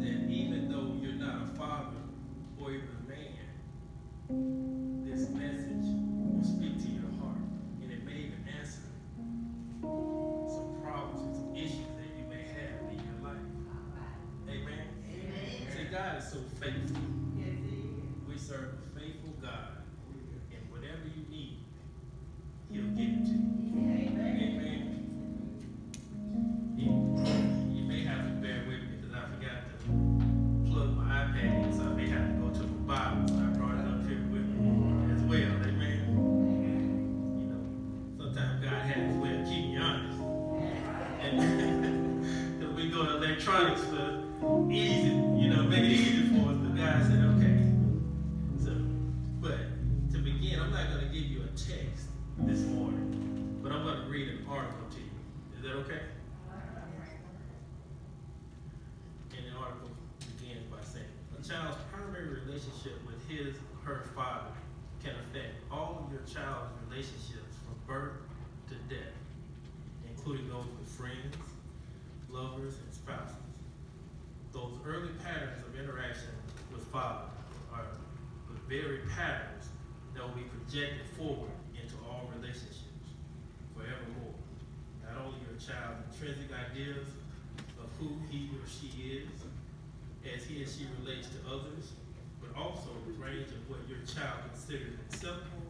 that even though you're not a father or even a man, easy, you know, make it easy for us. But God said, okay. So, but to begin, I'm not going to give you a text this morning, but I'm going to read an article to you. Is that okay? And the article begins by saying, a child's primary relationship with his or her father can affect all of your child's relationships from birth to death, including those with friends, lovers, and spouses. Those early patterns of interaction with father are the very patterns that will be projected forward into all relationships forevermore. Not only your child's intrinsic ideas of who he or she is, as he or she relates to others, but also the range of what your child considers acceptable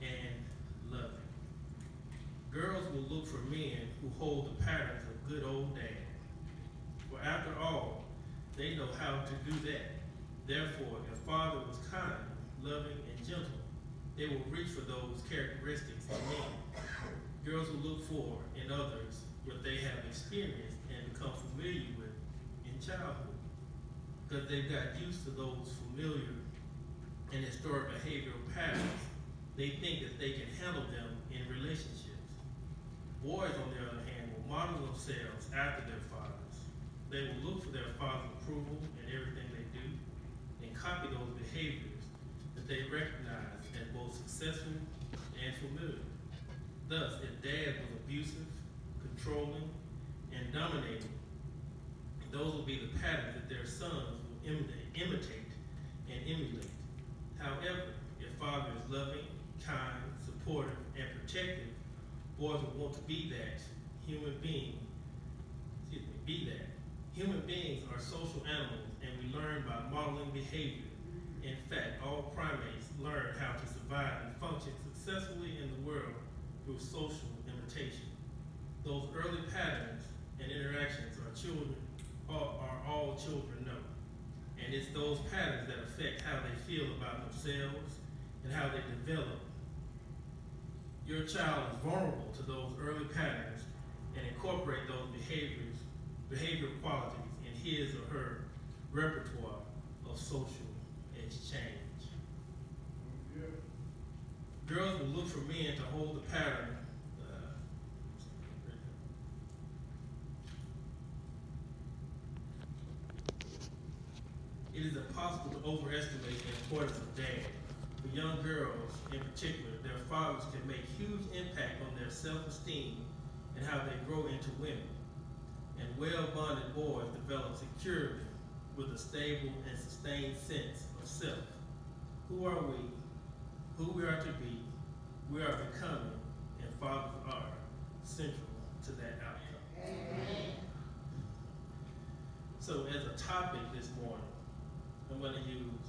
and loving. Girls will look for men who hold the patterns of good old dad. For after all, they know how to do that. Therefore, if father was kind, loving, and gentle, they will reach for those characteristics in men. Girls will look for in others what they have experienced and become familiar with in childhood. Because they've got used to those familiar and historic behavioral patterns, they think that they can handle them in relationships. Boys, on the other hand, will model themselves after their fathers. They will look for their father's approval and everything copy those behaviors that they recognize as both successful and familiar. Thus, if dad was abusive, controlling, and dominating, those will be the patterns that their sons will imitate, and emulate. However, if father is loving, kind, supportive, and protective, boys will want to be that human being. Excuse me, be that. Human beings are social animals, and we learn by modeling behavior. In fact, all primates learn how to survive and function successfully in the world through social imitation. Those early patterns and interactions are children are all children know. And it's those patterns that affect how they feel about themselves and how they develop. Your child is vulnerable to those early patterns and incorporate those behaviors, behavioral qualities in his or her repertoire of social exchange. Girls will look for men to hold the pattern. uh, It is impossible to overestimate the importance of dad. For young girls, in particular, their fathers can make huge impact on their self-esteem and how they grow into women. And well-bonded boys develop security with a stable and sustained sense of self. Who are we? Who we are to be? We are becoming, and fathers are central to that outcome. Amen. So as a topic this morning, I'm going to use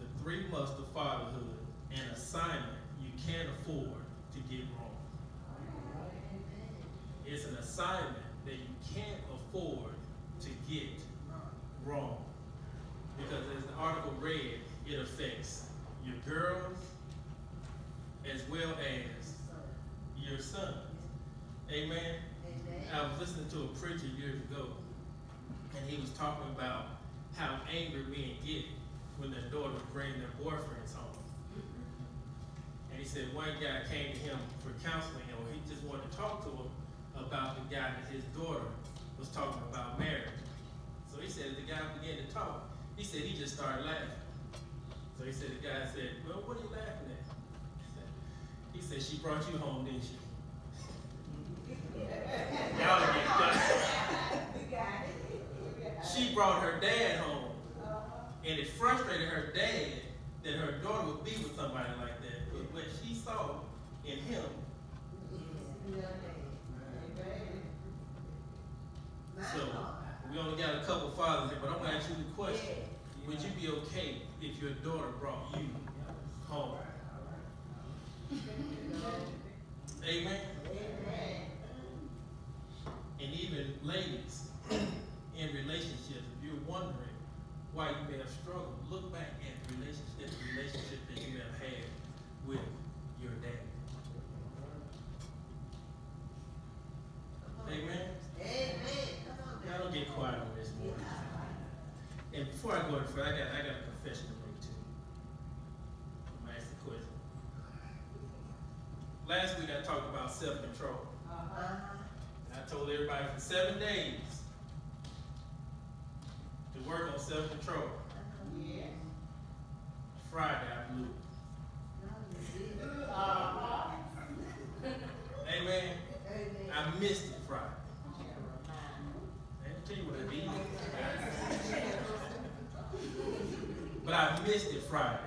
the three musts of fatherhood, an assignment you can't afford to get wrong. It's an assignment that you can't afford to get wrong. Because as the article read, it affects your girls as well as your sons. Amen. Amen. I was listening to a preacher years ago, and he was talking about how angry men get when their daughters bring their boyfriends home. And he said one guy came to him for counseling, or he just wanted to talk to him about the guy that his daughter was talking about marriage. So he said the guy began to talk. He said he just started laughing. So he said the guy said, "Well, what are you laughing at?" He said, "She brought you home, didn't she?" Y'all get quiet. You got it. You got it. She brought her dad home, uh-huh. and it frustrated her dad that her daughter would be with somebody like that. But what she saw in him, so we only got a couple fathers here, but I'm gonna ask you the question: Would you be your daughter brought you home? Amen. Amen. And even ladies in relationships, if you're wondering why you may have struggled, look back at the relationship, the relationship that you have had with your dad. Amen. Now don't get quiet on this morning. And before I go any further, I got I got a confession to make too. I'm gonna ask the question. Last week I talked about self-control. Uh-huh. And I told everybody for seven days to work on self-control. Uh-huh. Friday I blew it. Amen. I missed it Friday. I didn't tell you what I did. But I missed it Friday.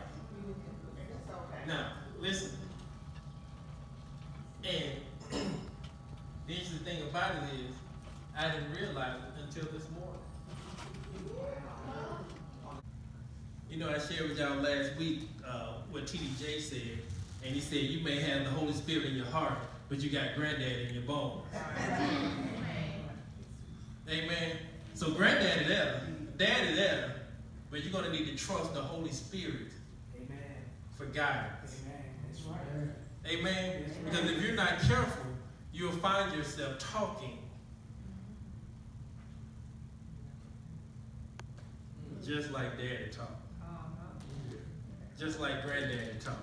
Now, listen. And the interesting thing about it is, I didn't realize it until this morning. You know, I shared with y'all last week uh, what TDJ said, and he said, You may have the Holy Spirit in your heart, but you got granddad in your bones. Amen. So, granddaddy there, daddy there, but you're going to need to trust the Holy Spirit Amen. for guidance. Amen. That's right. Amen. Because if you're not careful, you'll find yourself talking just like daddy talked. Just like granddaddy talked.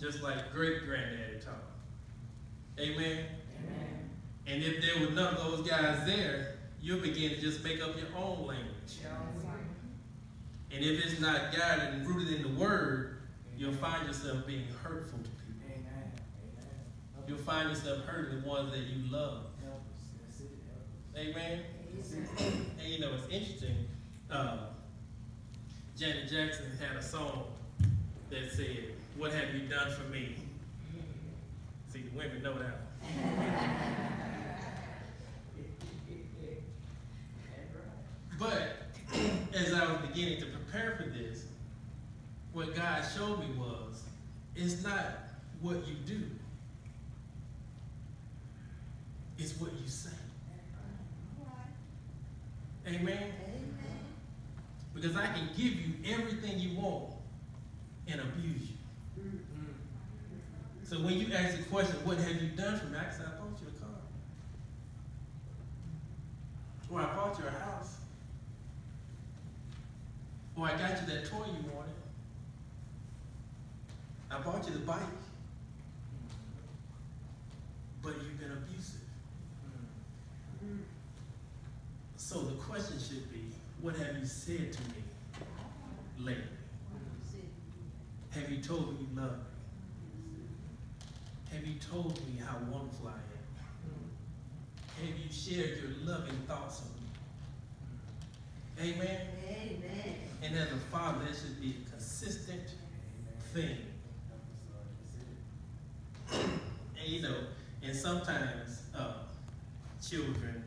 Just like great granddaddy talked. Amen. Amen. And if there were none of those guys there, you'll begin to just make up your own language. And if it's not guided and rooted in the word, you'll find yourself being hurtful to people. Amen. Amen. You'll find yourself hurting the ones that you love. Help us. That's it. Help us. Amen. And you know, it's interesting. Uh, Janet Jackson had a song that said, What have you done for me? See, the women know that one. But as I was beginning to prepare for this, what God showed me was it's not what you do, it's what you say. Amen? Because I can give you everything you want and abuse you. So when you ask the question, what have you done for me? I can say, I bought you a car. Or I bought you a house. Or I got you that toy you wanted. I bought you the bike. But you've been abusive. So the question should be, what have you said to me lately? Have you told me you love me? Have you told me how wonderful I am? Have you shared your loving thoughts of me? Amen? Amen? And as a father, that should be a consistent thing. And you know, and sometimes uh, children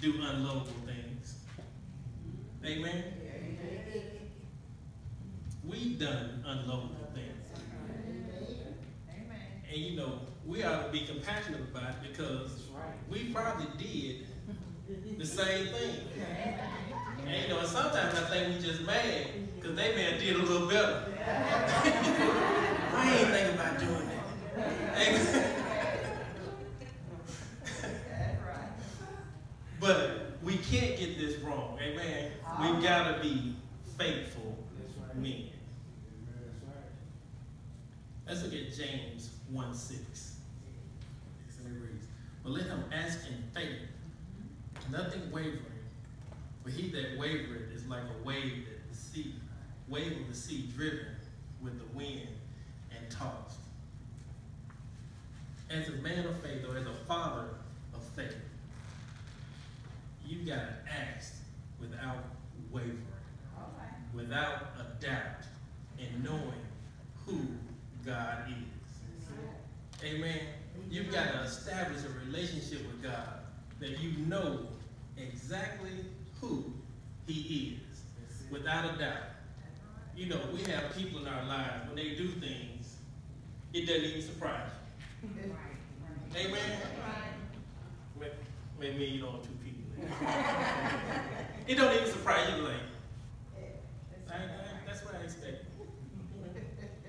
do unlovable things. Amen? We've done unlovable things. Amen. And you know, we ought to be compassionate about it because we probably did the same thing. And you know, and sometimes I think we just mad because they may have did a little better. I ain't thinking about doing that. But we can't get this wrong. Amen. We've got to be faithful men. Let's look at James 1 6. And it reads, But let him ask in faith, nothing wavering. For he that wavereth is like a wave that the sea, wave of the sea driven with the wind and tossed. As a man of faith or as a father of faith, you you gotta ask without wavering, without a doubt, and knowing who God is. Amen. You've got to establish a relationship with God that you know exactly who He is, without a doubt. You know, we have people in our lives when they do things, it doesn't even surprise you. Amen. May- Maybe you know two people. it don't even surprise you, like, I, I, that's what I expect.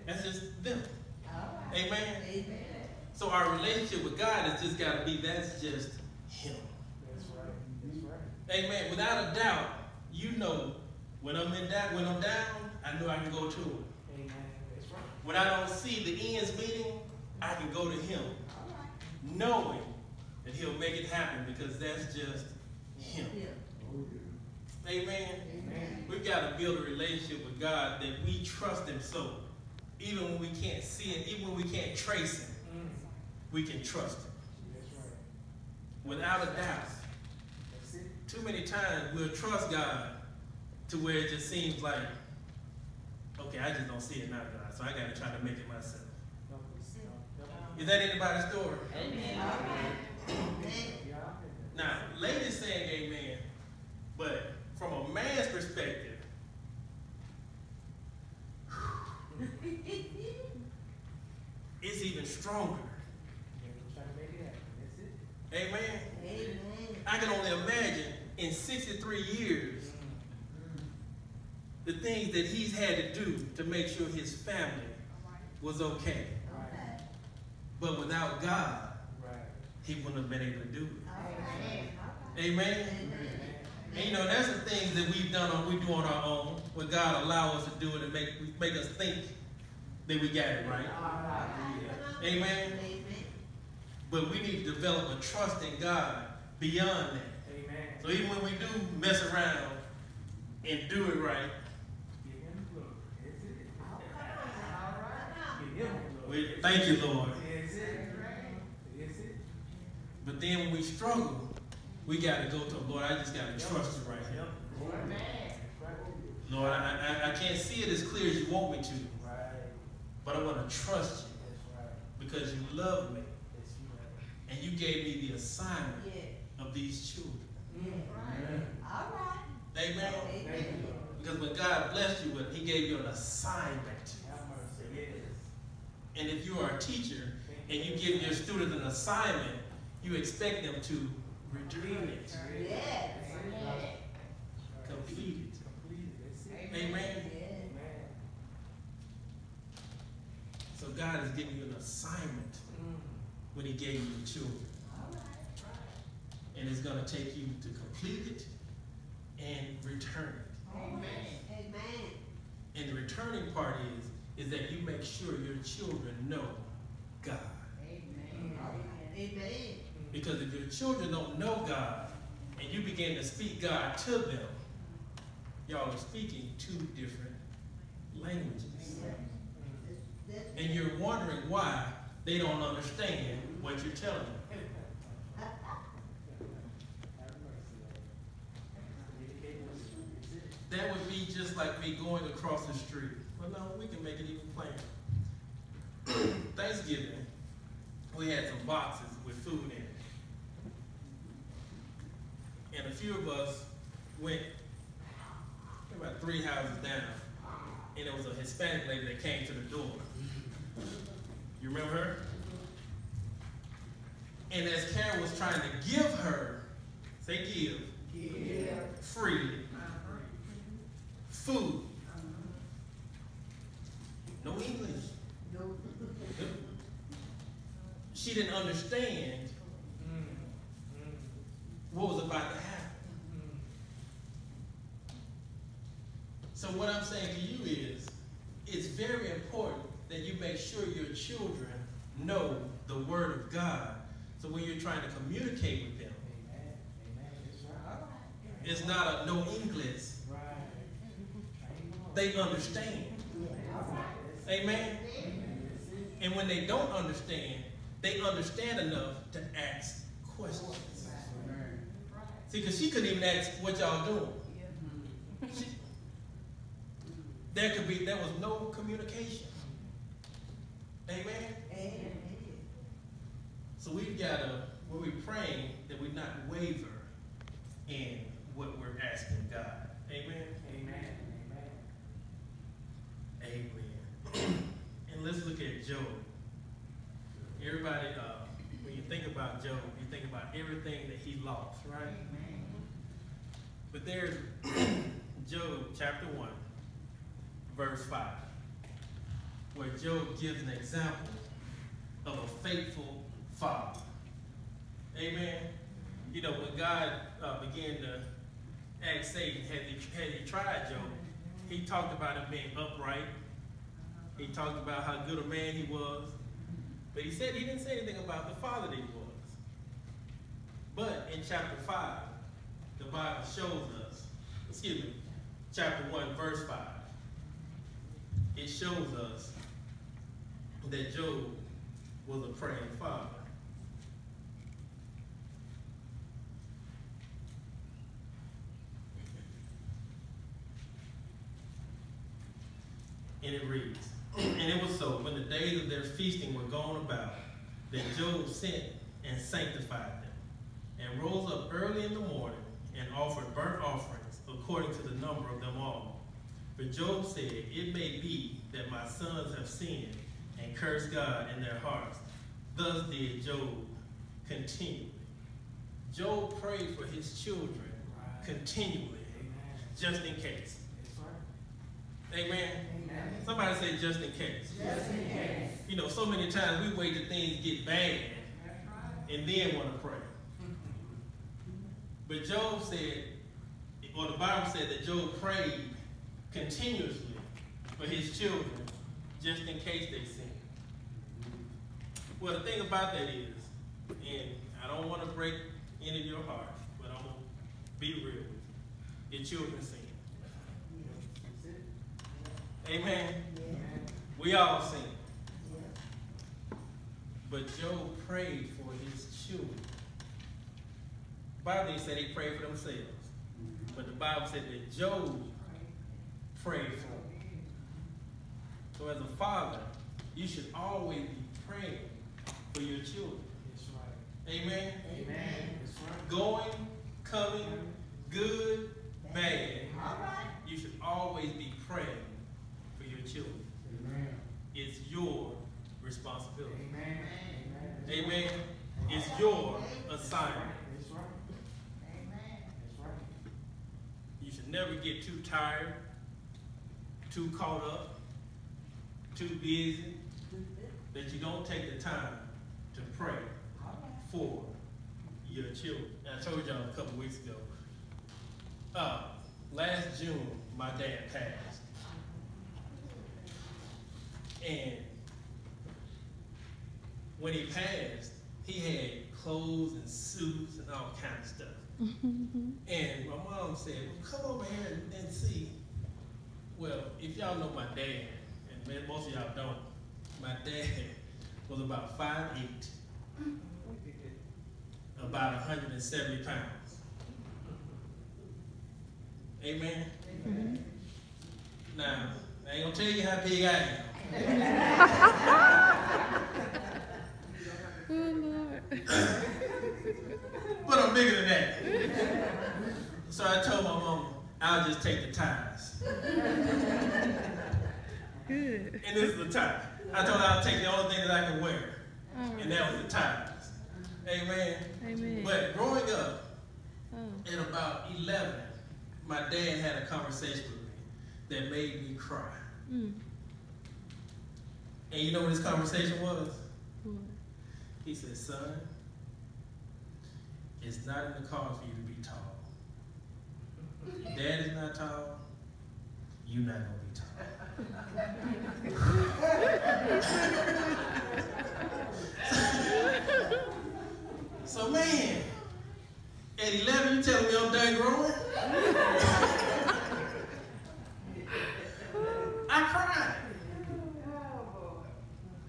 That's just them. All right. Amen. Amen. So our relationship with God has just got to be that's just Him. That's right. That's right. Amen. Without a doubt, you know when I'm in that when I'm down, I know I can go to Him. Amen. That's right. When I don't see the ends meeting, I can go to Him, right. knowing that He'll make it happen because that's just Him. Yeah. Oh, yeah. Amen. Amen. We've got to build a relationship with God that we trust Him so, even when we can't see Him, even when we can't trace Him, Mm. we can trust Him That's right. without a doubt. That's it. Too many times we'll trust God to where it just seems like, okay, I just don't see it now, God, so I got to try to make it myself. No, it's- no, no. Is that anybody's story? Amen. All right. Amen. Yeah, I've been there. Now, ladies saying amen, but from a man's perspective, it's even stronger. Yeah, I'm trying to make it happen. That's it. Amen. Amen. I can only imagine in 63 years the things that he's had to do to make sure his family was okay. Okay. But without God, Right. he wouldn't have been able to do it. Right. Amen. Amen. And you know, that's the things that we've done or we do on our own, where God allow us to do it and make make us think that we got it right. Right. Amen. Amen. But we need to develop a trust in God beyond that. Amen. So even when we do mess around and do it right, Give him the glory. That's it. All right. Give him the glory. We thank you, Lord. That's it. That's it. But then when we struggle, we got to go to Lord. I just got to trust you right here. Amen. Lord, I, I, I can't see it as clear as you want me to, but I want to trust you because you love me That's you right. and you gave me the assignment of these children. Amen. All right. Amen. Amen. Because when God blessed you with, He gave you an assignment. Have mercy. Yes. And if you are a teacher and you give your students an assignment, you expect them to redeem it, Yes. complete it. Complete it. That's it. Amen. Amen. So God has given you an assignment Mm. when He gave you the children. And it's going to take you to complete it and return it. Amen. Amen. And the returning part is, is that you make sure your children know God. Amen. Amen. Because if your children don't know God and you begin to speak God to them, y'all are speaking two different languages. And you're wondering why they don't understand what you're telling them. Have mercy, Lord. Dedicate us. That's it. That would be just like me going across the street. Well, no, we can make it even plainer. Thanksgiving, we had some boxes with food in it. And a few of us went about three houses down, and there was a Hispanic lady that came to the door. You remember her? And as Karen was trying to give her, say give, give. freely, food. No English. No. She didn't understand what was about to happen. So what I'm saying to you is, it's very important that you make sure your children know the Word of God. So when you're trying to communicate with them, Amen. Amen. That's right. it's not a no English. Right. Train them up. They understand. It. Amen. And when they don't understand, they understand enough to ask questions. See, because she couldn't even ask what y'all doing. She- there could be, there was no communication. Amen? Amen. So we've got to, when we're praying, that we not waver in what we're asking God. Amen. Amen. Amen. and let's look at Job. Everybody, uh, when you think about Job, you think about everything that he lost, right? But there's Job chapter 1, verse 5, where Job gives an example of a faithful father. Amen. You know, when God uh, began to ask Satan, had he, had he tried Job, he talked about him being upright. He talked about how good a man he was. But he said he didn't say anything about the father that he was. But in chapter 5, the Bible shows us, excuse me, chapter 1, verse 5, it shows us that Job was a praying father. And it reads, And it was so, of their feasting were gone about, that Job sent and sanctified them, and rose up early in the morning, and offered burnt offerings according to the number of them all. But Job said, It may be that my sons have sinned and cursed God in their hearts. Thus did Job continually. Job prayed for his children continually, just in case. Amen. Amen. Somebody say just in case. Just in case. You know, so many times we wait till things get bad and then want to pray. But Job said, or the Bible said that Job prayed continuously for his children just in case they sin. Well, the thing about that is, and I don't want to break any of your hearts, but I'm going to be real with you. Your children sin. Amen. Amen. We all sin. Yeah. But Job prayed for his children. The Bible didn't say they prayed for themselves. But the Bible said that Job prayed for them. So as a father, you should always be praying for your children. That's right. Amen? Amen. That's right. Going, coming, good, bad. All right. You should always be praying children. Amen. It's your responsibility. Amen. Amen. Amen? It's your assignment. That's right. Amen. That's right. You should never get too tired, too caught up, too busy, that you don't take the time to pray for your children. And I told y'all a couple weeks ago, uh, last June, my dad passed. And when he passed, he had clothes and suits and all kind of stuff. Mm-hmm. And my mom said, well, come over here and, see. Well, if y'all know my dad, and most of y'all don't, my dad was about 5'8", about 170 pounds. Amen? Mm-hmm. Now, I ain't gonna tell you how big I am. but I'm bigger than that. So I told my mom, I'll just take the ties. Good. And this is the tie. I told her I'll take the only thing that I can wear. Oh, And that was the ties. Amen. amen. But growing up, Oh, at about 11, my dad had a conversation with me that made me cry. mm. And you know what his conversation was? What? He said, son, it's not in the cards for you to be tall. Dad is not tall, you're not gonna be tall. so man, at 11 you telling me I'm done growing? I cried.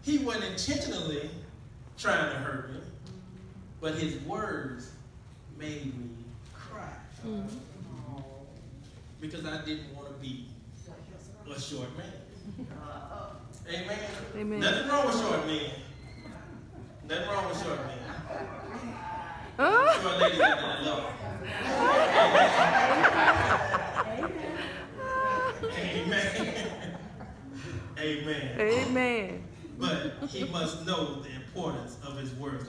He wasn't intentionally trying to hurt me, but his words made me cry. Mm. because I didn't want to be a short man. Amen. Amen. Nothing wrong with short men. Nothing wrong with short men. Oh. Short ladies that I love. Amen. Amen. Amen. But he must know the importance of his words.